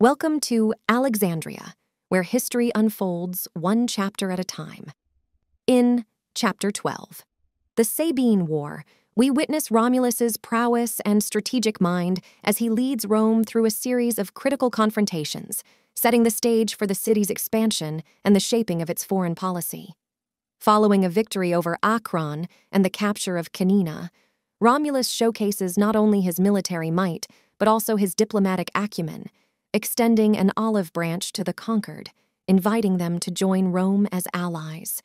Welcome to Alexandria, where history unfolds one chapter at a time. In Chapter 12, The Sabine War, we witness Romulus's prowess and strategic mind as he leads Rome through a series of critical confrontations, setting the stage for the city's expansion and the shaping of its foreign policy. Following a victory over Acron and the capture of Cænina, Romulus showcases not only his military might, but also his diplomatic acumen, extending an olive branch to the conquered, inviting them to join Rome as allies.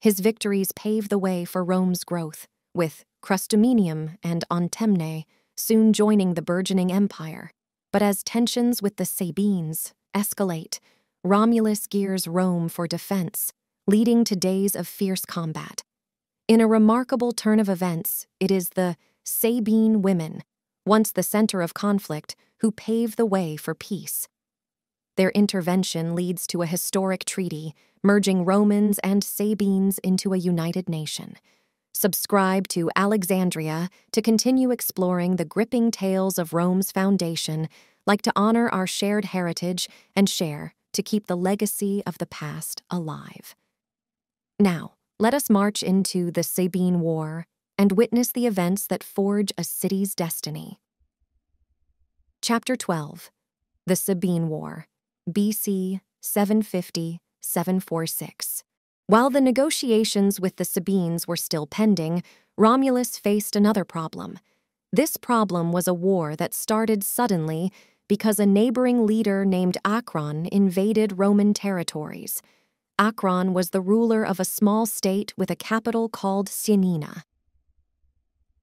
His victories pave the way for Rome's growth, with Crustuminium and Antemnae soon joining the burgeoning empire. But as tensions with the Sabines escalate, Romulus gears Rome for defense, leading to days of fierce combat. In a remarkable turn of events, it is the Sabine women once the center of conflict, who pave the way for peace. Their intervention leads to a historic treaty, merging Romans and Sabines into a united nation. Subscribe to Alexandria to continue exploring the gripping tales of Rome's foundation, like to honor our shared heritage and share to keep the legacy of the past alive. Now, let us march into the Sabine War and witness the events that forge a city's destiny. Chapter 12 The Sabine War, BC 750 746. While the negotiations with the Sabines were still pending, Romulus faced another problem. This problem was a war that started suddenly because a neighboring leader named Acron invaded Roman territories. Acron was the ruler of a small state with a capital called Cænina.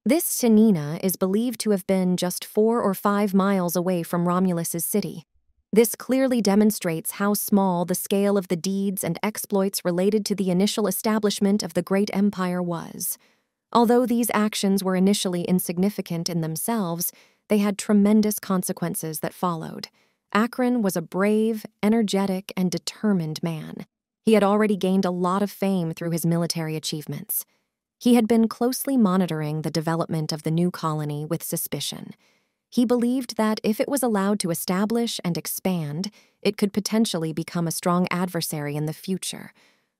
This Cænina is believed to have been just four or five miles away from Romulus's city. This clearly demonstrates how small the scale of the deeds and exploits related to the initial establishment of the great empire was. Although these actions were initially insignificant in themselves, they had tremendous consequences that followed. Acron was a brave, energetic, and determined man. He had already gained a lot of fame through his military achievements. He had been closely monitoring the development of the new colony with suspicion. He believed that if it was allowed to establish and expand, it could potentially become a strong adversary in the future,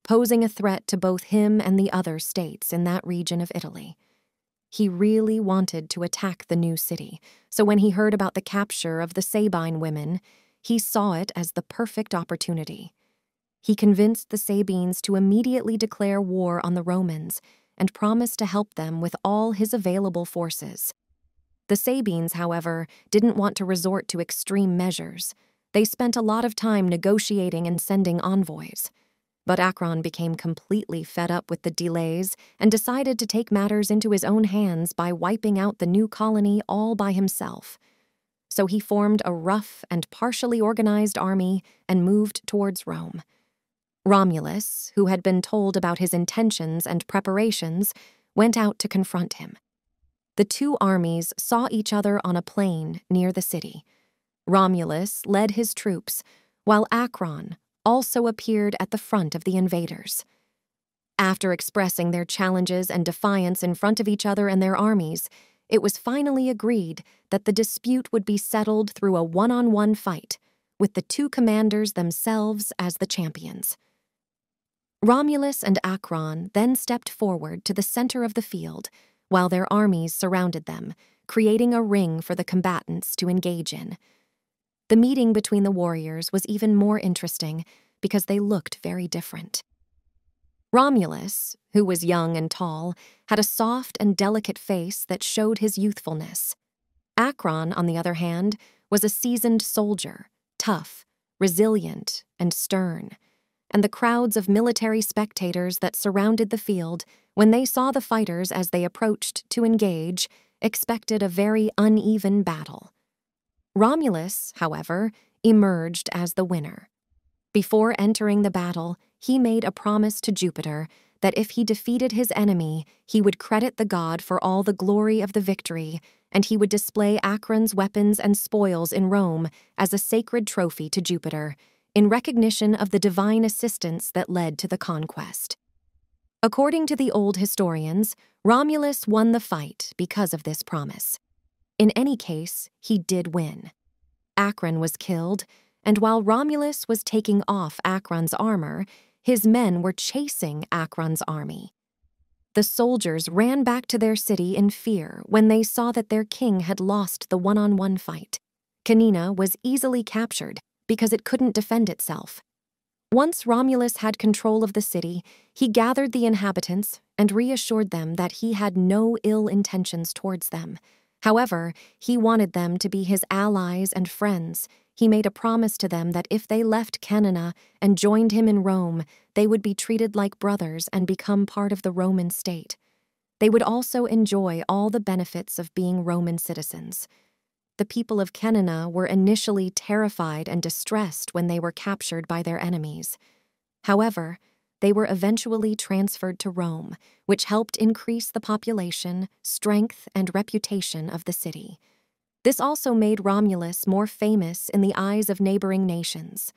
posing a threat to both him and the other states in that region of Italy. He really wanted to attack the new city, so when he heard about the capture of the Sabine women, he saw it as the perfect opportunity. He convinced the Sabines to immediately declare war on the Romans and promised to help them with all his available forces. The Sabines, however, didn't want to resort to extreme measures. They spent a lot of time negotiating and sending envoys. But Acron became completely fed up with the delays and decided to take matters into his own hands by wiping out the new colony all by himself. So he formed a rough and partially organized army and moved towards Rome. Romulus, who had been told about his intentions and preparations, went out to confront him. The two armies saw each other on a plain near the city. Romulus led his troops, while Acron also appeared at the front of the invaders. After expressing their challenges and defiance in front of each other and their armies, it was finally agreed that the dispute would be settled through a one on one fight, with the two commanders themselves as the champions. Romulus and Acron then stepped forward to the center of the field, while their armies surrounded them, creating a ring for the combatants to engage in. The meeting between the warriors was even more interesting because they looked very different. Romulus, who was young and tall, had a soft and delicate face that showed his youthfulness. Acron, on the other hand, was a seasoned soldier, tough, resilient, and stern and the crowds of military spectators that surrounded the field, when they saw the fighters as they approached to engage, expected a very uneven battle. Romulus, however, emerged as the winner. Before entering the battle, he made a promise to Jupiter that if he defeated his enemy, he would credit the god for all the glory of the victory, and he would display Acron's weapons and spoils in Rome as a sacred trophy to Jupiter, in recognition of the divine assistance that led to the conquest. According to the old historians, Romulus won the fight because of this promise. In any case, he did win. Acron was killed, and while Romulus was taking off Acron's armor, his men were chasing Acron's army. The soldiers ran back to their city in fear when they saw that their king had lost the one on one fight. Cænina was easily captured because it couldn't defend itself. Once Romulus had control of the city, he gathered the inhabitants and reassured them that he had no ill intentions towards them. However, he wanted them to be his allies and friends. He made a promise to them that if they left Cænina and joined him in Rome, they would be treated like brothers and become part of the Roman state. They would also enjoy all the benefits of being Roman citizens. The people of Cænina were initially terrified and distressed when they were captured by their enemies. However, they were eventually transferred to Rome, which helped increase the population, strength, and reputation of the city. This also made Romulus more famous in the eyes of neighboring nations.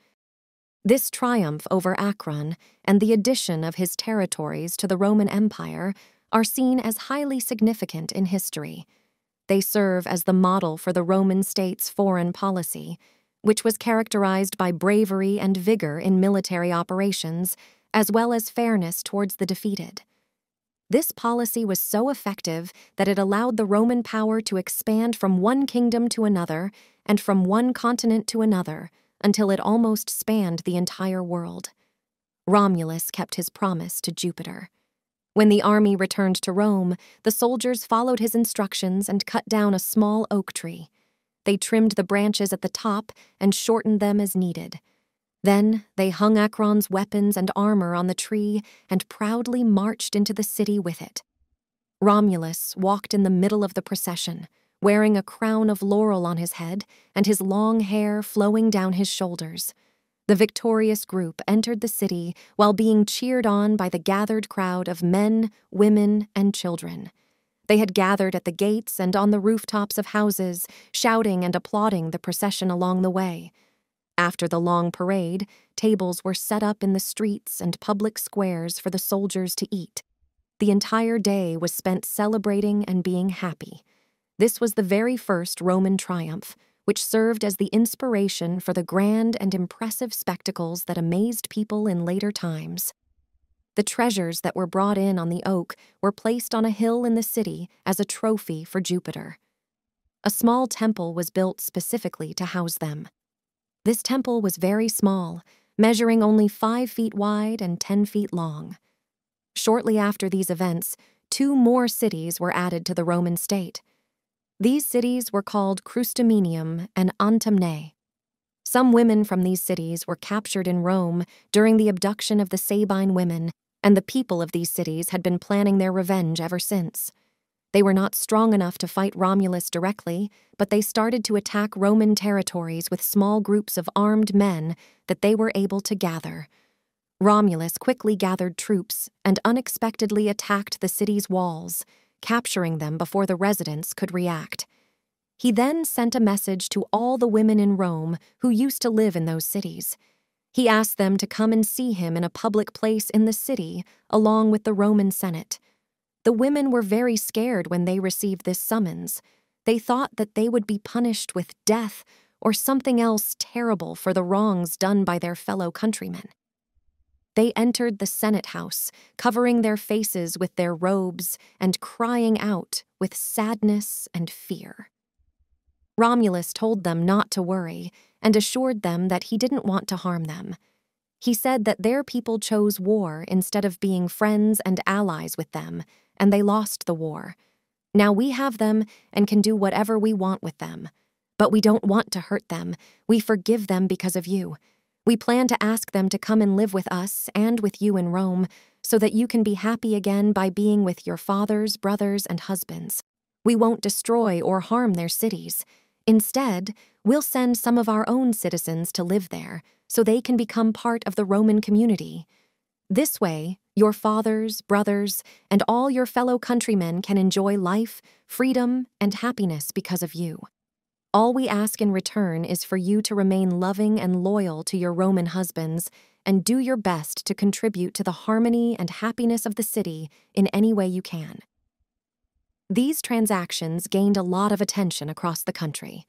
This triumph over Acron and the addition of his territories to the Roman Empire are seen as highly significant in history. They serve as the model for the Roman state's foreign policy, which was characterized by bravery and vigor in military operations, as well as fairness towards the defeated. This policy was so effective that it allowed the Roman power to expand from one kingdom to another and from one continent to another until it almost spanned the entire world. Romulus kept his promise to Jupiter. When the army returned to Rome, the soldiers followed his instructions and cut down a small oak tree. They trimmed the branches at the top and shortened them as needed. Then they hung Acron's weapons and armor on the tree and proudly marched into the city with it. Romulus walked in the middle of the procession, wearing a crown of laurel on his head and his long hair flowing down his shoulders. The victorious group entered the city while being cheered on by the gathered crowd of men, women, and children. They had gathered at the gates and on the rooftops of houses, shouting and applauding the procession along the way. After the long parade, tables were set up in the streets and public squares for the soldiers to eat. The entire day was spent celebrating and being happy. This was the very first Roman triumph, which served as the inspiration for the grand and impressive spectacles that amazed people in later times. The treasures that were brought in on the oak were placed on a hill in the city as a trophy for Jupiter. A small temple was built specifically to house them. This temple was very small, measuring only five feet wide and ten feet long. Shortly after these events, two more cities were added to the Roman state. These cities were called Crustumenium and Antemnae. Some women from these cities were captured in Rome during the abduction of the Sabine women, and the people of these cities had been planning their revenge ever since. They were not strong enough to fight Romulus directly, but they started to attack Roman territories with small groups of armed men that they were able to gather. Romulus quickly gathered troops and unexpectedly attacked the city's walls capturing them before the residents could react. He then sent a message to all the women in Rome who used to live in those cities. He asked them to come and see him in a public place in the city, along with the Roman Senate. The women were very scared when they received this summons. They thought that they would be punished with death or something else terrible for the wrongs done by their fellow countrymen. They entered the Senate House, covering their faces with their robes and crying out with sadness and fear. Romulus told them not to worry and assured them that he didn't want to harm them. He said that their people chose war instead of being friends and allies with them, and they lost the war. Now we have them and can do whatever we want with them. But we don't want to hurt them. We forgive them because of you. We plan to ask them to come and live with us and with you in Rome, so that you can be happy again by being with your fathers, brothers, and husbands. We won't destroy or harm their cities. Instead, we'll send some of our own citizens to live there, so they can become part of the Roman community. This way, your fathers, brothers, and all your fellow countrymen can enjoy life, freedom, and happiness because of you. All we ask in return is for you to remain loving and loyal to your Roman husbands and do your best to contribute to the harmony and happiness of the city in any way you can. These transactions gained a lot of attention across the country.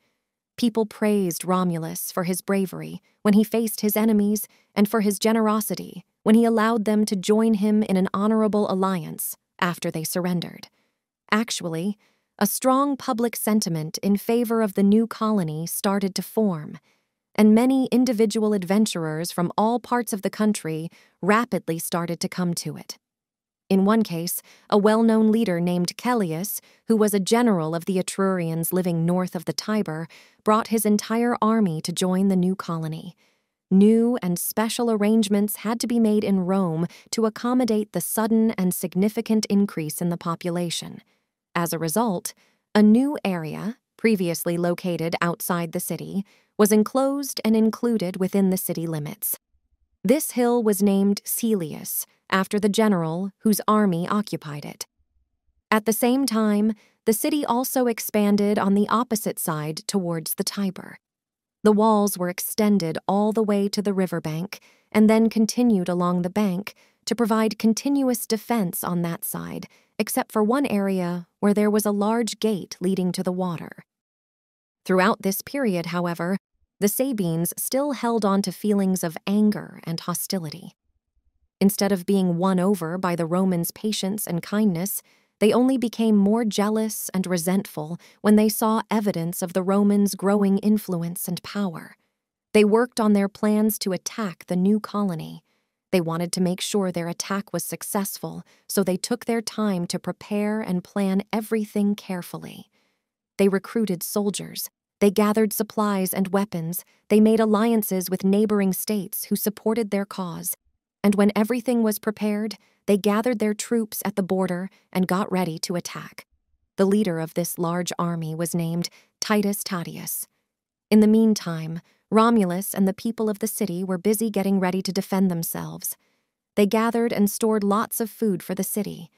People praised Romulus for his bravery when he faced his enemies and for his generosity when he allowed them to join him in an honorable alliance after they surrendered. Actually, a strong public sentiment in favor of the new colony started to form, and many individual adventurers from all parts of the country rapidly started to come to it. In one case, a well known leader named Caelius, who was a general of the Etrurians living north of the Tiber, brought his entire army to join the new colony. New and special arrangements had to be made in Rome to accommodate the sudden and significant increase in the population. As a result, a new area, previously located outside the city, was enclosed and included within the city limits. This hill was named Caelius after the general whose army occupied it. At the same time, the city also expanded on the opposite side towards the Tiber. The walls were extended all the way to the riverbank and then continued along the bank to provide continuous defense on that side, except for one area where there was a large gate leading to the water. Throughout this period, however, the Sabines still held on to feelings of anger and hostility. Instead of being won over by the Romans' patience and kindness, they only became more jealous and resentful when they saw evidence of the Romans' growing influence and power. They worked on their plans to attack the new colony. They wanted to make sure their attack was successful, so they took their time to prepare and plan everything carefully. They recruited soldiers, they gathered supplies and weapons, they made alliances with neighboring states who supported their cause, and when everything was prepared, they gathered their troops at the border and got ready to attack. The leader of this large army was named Titus Tatius. In the meantime, Romulus and the people of the city were busy getting ready to defend themselves. They gathered and stored lots of food for the city.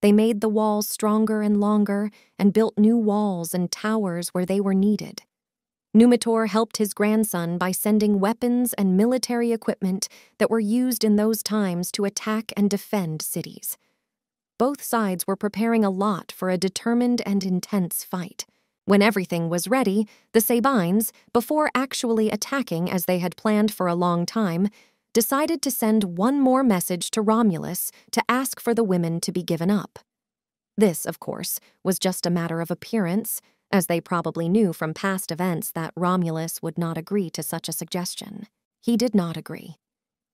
They made the walls stronger and longer and built new walls and towers where they were needed. Numitor helped his grandson by sending weapons and military equipment that were used in those times to attack and defend cities. Both sides were preparing a lot for a determined and intense fight. When everything was ready, the Sabines, before actually attacking as they had planned for a long time, decided to send one more message to Romulus to ask for the women to be given up. This, of course, was just a matter of appearance as they probably knew from past events that Romulus would not agree to such a suggestion. He did not agree.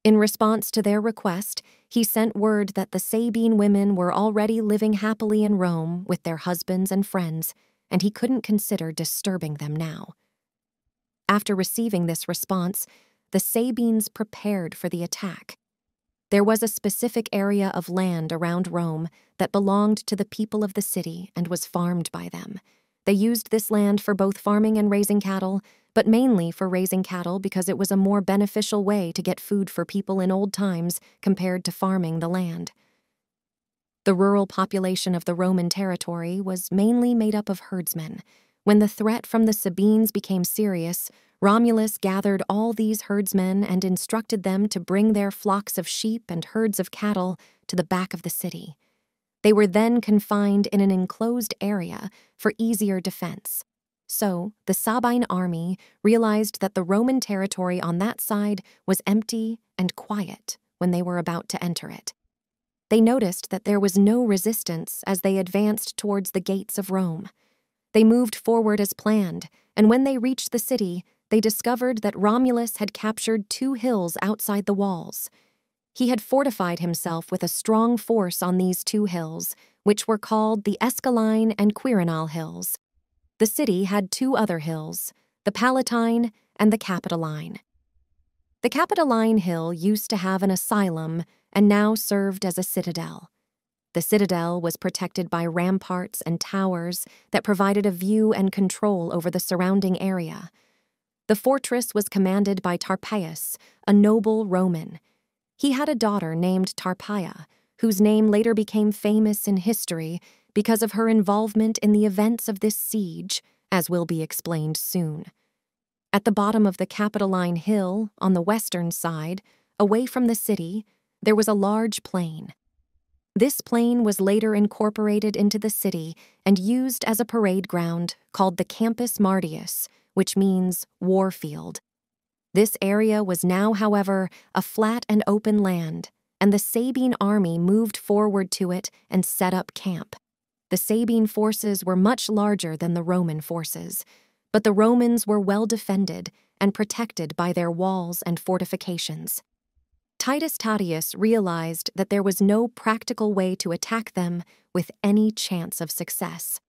In response to their request, he sent word that the Sabine women were already living happily in Rome with their husbands and friends, and he couldn't consider disturbing them now. After receiving this response, the Sabines prepared for the attack. There was a specific area of land around Rome that belonged to the people of the city and was farmed by them. They used this land for both farming and raising cattle, but mainly for raising cattle because it was a more beneficial way to get food for people in old times compared to farming the land. The rural population of the Roman territory was mainly made up of herdsmen. When the threat from the Sabines became serious, Romulus gathered all these herdsmen and instructed them to bring their flocks of sheep and herds of cattle to the back of the city. They were then confined in an enclosed area for easier defense. So, the Sabine army realized that the Roman territory on that side was empty and quiet when they were about to enter it. They noticed that there was no resistance as they advanced towards the gates of Rome. They moved forward as planned, and when they reached the city, they discovered that Romulus had captured two hills outside the walls. He had fortified himself with a strong force on these two hills, which were called the Esquiline and Quirinal Hills. The city had two other hills, the Palatine and the Capitoline. The Capitoline Hill used to have an asylum and now served as a citadel. The citadel was protected by ramparts and towers that provided a view and control over the surrounding area. The fortress was commanded by Tarpeius, a noble Roman he had a daughter named Tarpeia, whose name later became famous in history because of her involvement in the events of this siege, as will be explained soon. At the bottom of the Capitoline Hill, on the western side, away from the city, there was a large plain. This plain was later incorporated into the city and used as a parade ground called the Campus Martius, which means warfield. This area was now, however, a flat and open land, and the Sabine army moved forward to it and set up camp. The Sabine forces were much larger than the Roman forces, but the Romans were well defended and protected by their walls and fortifications. Titus Tatius realized that there was no practical way to attack them with any chance of success.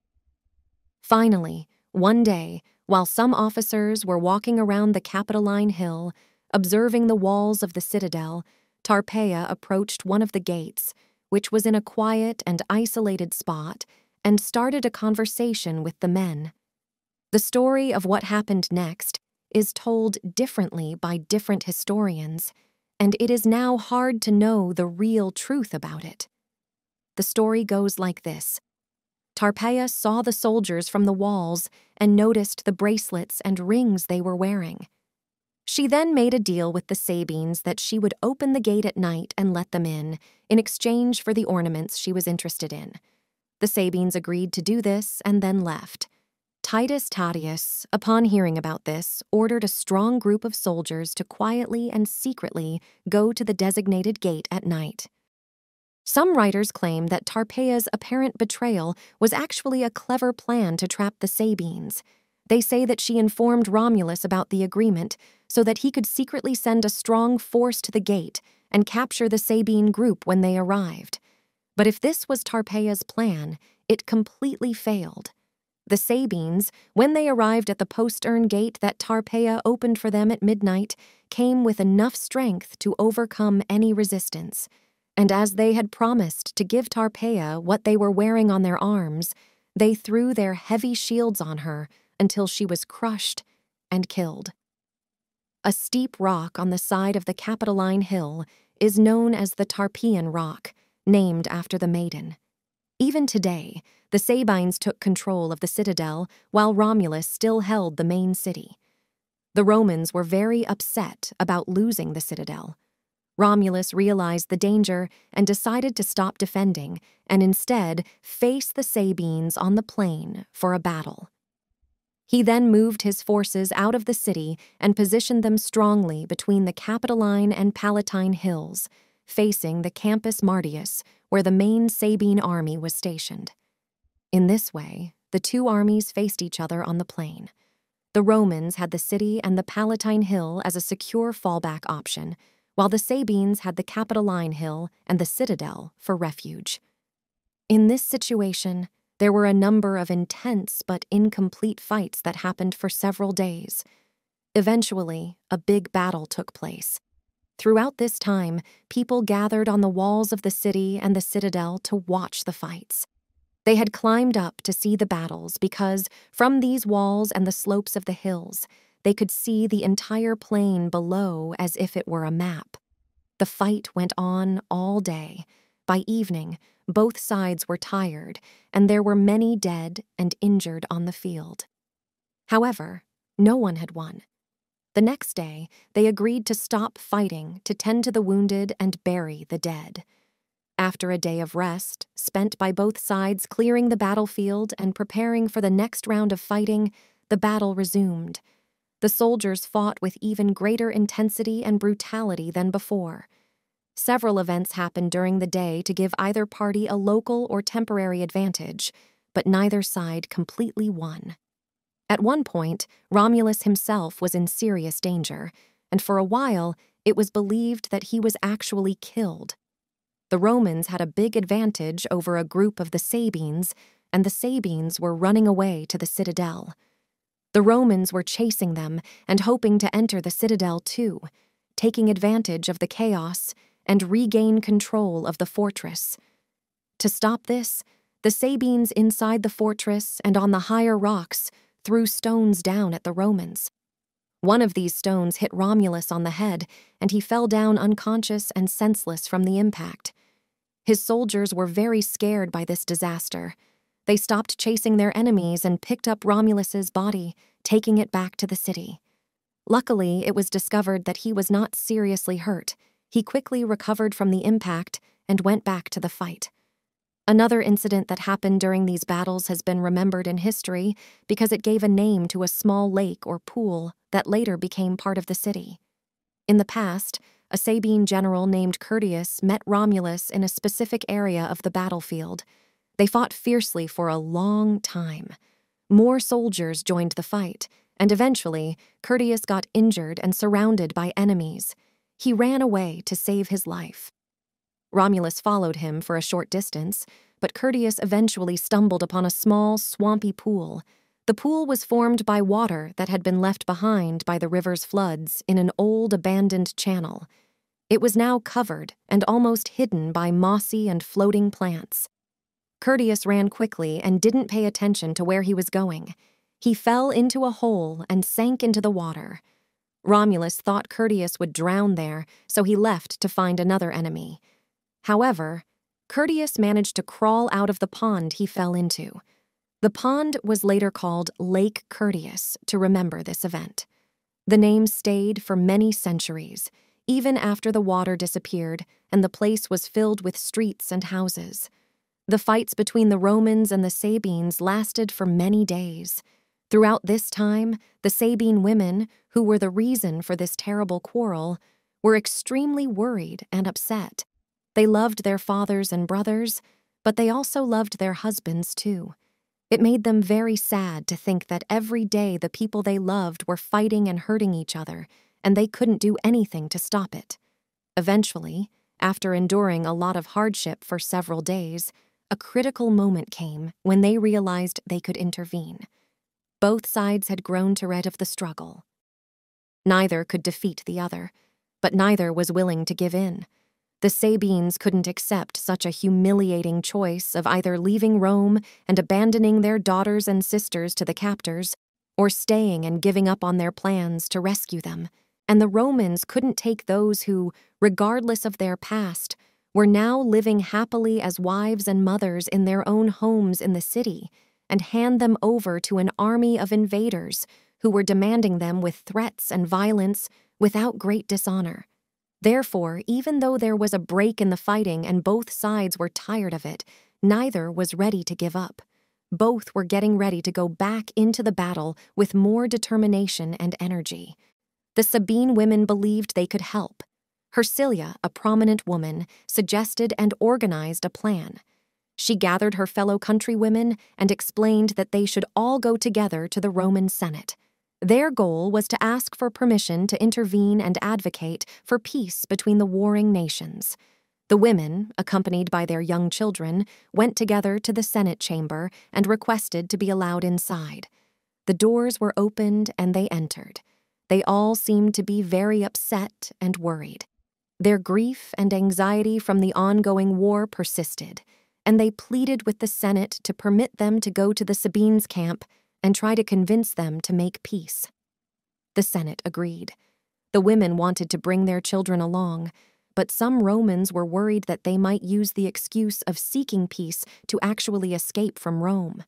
Finally, one day, while some officers were walking around the Capitoline Hill, observing the walls of the citadel, Tarpeia approached one of the gates, which was in a quiet and isolated spot, and started a conversation with the men. The story of what happened next is told differently by different historians, and it is now hard to know the real truth about it. The story goes like this Tarpeia saw the soldiers from the walls and noticed the bracelets and rings they were wearing. She then made a deal with the Sabines that she would open the gate at night and let them in, in exchange for the ornaments she was interested in. The Sabines agreed to do this and then left. Titus Tatius, upon hearing about this, ordered a strong group of soldiers to quietly and secretly go to the designated gate at night. Some writers claim that Tarpeia's apparent betrayal was actually a clever plan to trap the Sabines. They say that she informed Romulus about the agreement so that he could secretly send a strong force to the gate and capture the Sabine group when they arrived. But if this was Tarpeia's plan, it completely failed. The Sabines, when they arrived at the postern gate that Tarpeia opened for them at midnight, came with enough strength to overcome any resistance and as they had promised to give Tarpeia what they were wearing on their arms, they threw their heavy shields on her until she was crushed and killed. A steep rock on the side of the Capitoline Hill is known as the Tarpeian Rock, named after the maiden. Even today, the Sabines took control of the citadel while Romulus still held the main city. The Romans were very upset about losing the citadel Romulus realized the danger and decided to stop defending and instead face the Sabines on the plain for a battle. He then moved his forces out of the city and positioned them strongly between the Capitoline and Palatine hills, facing the Campus Martius, where the main Sabine army was stationed. In this way, the two armies faced each other on the plain. The Romans had the city and the Palatine Hill as a secure fallback option, while the Sabines had the Capitoline Hill and the Citadel for refuge. In this situation, there were a number of intense but incomplete fights that happened for several days. Eventually, a big battle took place. Throughout this time, people gathered on the walls of the city and the citadel to watch the fights. They had climbed up to see the battles because, from these walls and the slopes of the hills, they could see the entire plain below as if it were a map. The fight went on all day. By evening, both sides were tired, and there were many dead and injured on the field. However, no one had won. The next day, they agreed to stop fighting to tend to the wounded and bury the dead. After a day of rest, spent by both sides clearing the battlefield and preparing for the next round of fighting, the battle resumed the soldiers fought with even greater intensity and brutality than before. Several events happened during the day to give either party a local or temporary advantage, but neither side completely won. At one point, Romulus himself was in serious danger, and for a while, it was believed that he was actually killed. The Romans had a big advantage over a group of the Sabines, and the Sabines were running away to the citadel. The Romans were chasing them and hoping to enter the citadel too, taking advantage of the chaos and regain control of the fortress. To stop this, the Sabines inside the fortress and on the higher rocks threw stones down at the Romans. One of these stones hit Romulus on the head, and he fell down unconscious and senseless from the impact. His soldiers were very scared by this disaster they stopped chasing their enemies and picked up Romulus's body, taking it back to the city. Luckily, it was discovered that he was not seriously hurt. He quickly recovered from the impact and went back to the fight. Another incident that happened during these battles has been remembered in history because it gave a name to a small lake or pool that later became part of the city. In the past, a Sabine general named Curtius met Romulus in a specific area of the battlefield. They fought fiercely for a long time. More soldiers joined the fight, and eventually, Curtius got injured and surrounded by enemies. He ran away to save his life. Romulus followed him for a short distance, but Curtius eventually stumbled upon a small, swampy pool. The pool was formed by water that had been left behind by the river's floods in an old abandoned channel. It was now covered and almost hidden by mossy and floating plants. Curtius ran quickly and didn't pay attention to where he was going. He fell into a hole and sank into the water. Romulus thought Curtius would drown there, so he left to find another enemy. However, Curtius managed to crawl out of the pond he fell into. The pond was later called Lake Curtius to remember this event. The name stayed for many centuries, even after the water disappeared and the place was filled with streets and houses. The fights between the Romans and the Sabines lasted for many days. Throughout this time, the Sabine women, who were the reason for this terrible quarrel, were extremely worried and upset. They loved their fathers and brothers, but they also loved their husbands too. It made them very sad to think that every day the people they loved were fighting and hurting each other, and they couldn't do anything to stop it. Eventually, after enduring a lot of hardship for several days, a critical moment came when they realized they could intervene. Both sides had grown tired of the struggle. Neither could defeat the other, but neither was willing to give in. The Sabines couldn't accept such a humiliating choice of either leaving Rome and abandoning their daughters and sisters to the captors, or staying and giving up on their plans to rescue them. And the Romans couldn't take those who, regardless of their past, were now living happily as wives and mothers in their own homes in the city and hand them over to an army of invaders who were demanding them with threats and violence without great dishonor. Therefore, even though there was a break in the fighting and both sides were tired of it, neither was ready to give up. Both were getting ready to go back into the battle with more determination and energy. The Sabine women believed they could help. Hersilia, a prominent woman, suggested and organized a plan. She gathered her fellow countrywomen and explained that they should all go together to the Roman Senate. Their goal was to ask for permission to intervene and advocate for peace between the warring nations. The women, accompanied by their young children, went together to the Senate chamber and requested to be allowed inside. The doors were opened and they entered. They all seemed to be very upset and worried. Their grief and anxiety from the ongoing war persisted, and they pleaded with the Senate to permit them to go to the Sabines' camp and try to convince them to make peace. The Senate agreed. The women wanted to bring their children along, but some Romans were worried that they might use the excuse of seeking peace to actually escape from Rome.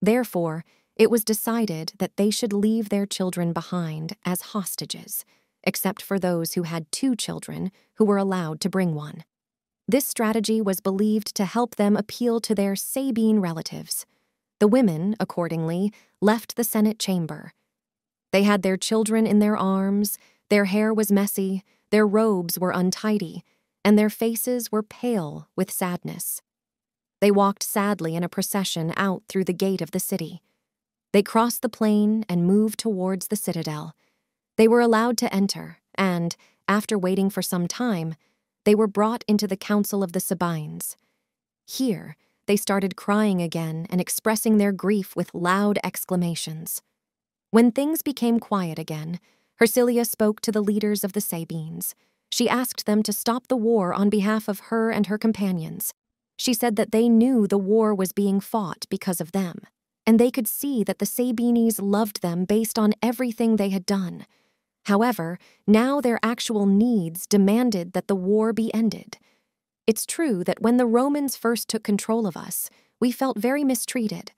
Therefore, it was decided that they should leave their children behind as hostages, except for those who had two children who were allowed to bring one. This strategy was believed to help them appeal to their Sabine relatives. The women, accordingly, left the Senate chamber. They had their children in their arms, their hair was messy, their robes were untidy, and their faces were pale with sadness. They walked sadly in a procession out through the gate of the city. They crossed the plain and moved towards the citadel. They were allowed to enter, and, after waiting for some time, they were brought into the council of the Sabines. Here, they started crying again and expressing their grief with loud exclamations. When things became quiet again, Hersilia spoke to the leaders of the Sabines. She asked them to stop the war on behalf of her and her companions. She said that they knew the war was being fought because of them, and they could see that the Sabines loved them based on everything they had done. However, now their actual needs demanded that the war be ended. It's true that when the Romans first took control of us, we felt very mistreated.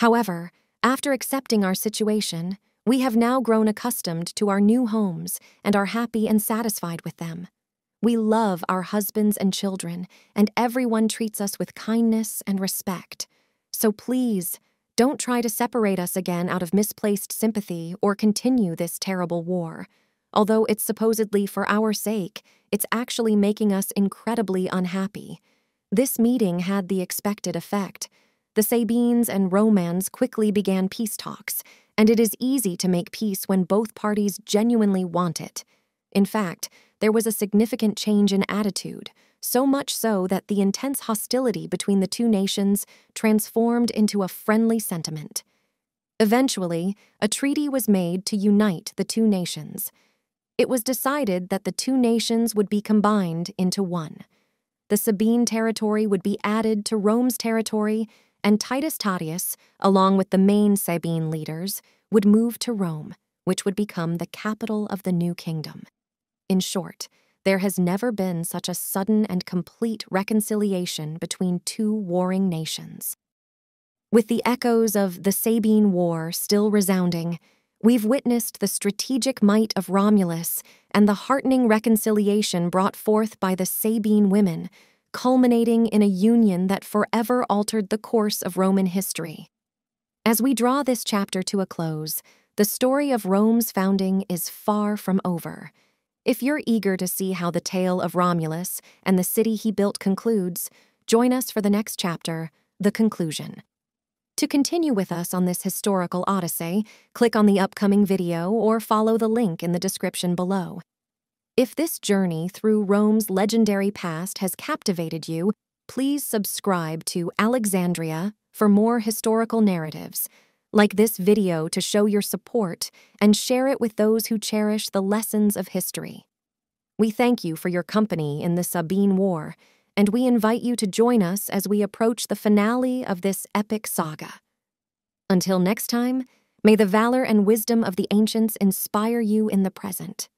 However, after accepting our situation, we have now grown accustomed to our new homes and are happy and satisfied with them. We love our husbands and children, and everyone treats us with kindness and respect. So please, don't try to separate us again out of misplaced sympathy or continue this terrible war. Although it's supposedly for our sake, it's actually making us incredibly unhappy. This meeting had the expected effect. The Sabines and Romans quickly began peace talks, and it is easy to make peace when both parties genuinely want it. In fact, there was a significant change in attitude, so much so that the intense hostility between the two nations transformed into a friendly sentiment. Eventually, a treaty was made to unite the two nations. It was decided that the two nations would be combined into one. The Sabine territory would be added to Rome's territory, and Titus Tatius, along with the main Sabine leaders, would move to Rome, which would become the capital of the new kingdom. In short, there has never been such a sudden and complete reconciliation between two warring nations. With the echoes of the Sabine War still resounding, we've witnessed the strategic might of Romulus and the heartening reconciliation brought forth by the Sabine women, culminating in a union that forever altered the course of Roman history. As we draw this chapter to a close, the story of Rome's founding is far from over. If you're eager to see how the tale of Romulus and the city he built concludes, join us for the next chapter, The Conclusion. To continue with us on this historical odyssey, click on the upcoming video or follow the link in the description below. If this journey through Rome's legendary past has captivated you, please subscribe to Alexandria for more historical narratives like this video to show your support and share it with those who cherish the lessons of history. We thank you for your company in the Sabine War, and we invite you to join us as we approach the finale of this epic saga. Until next time, may the valor and wisdom of the ancients inspire you in the present.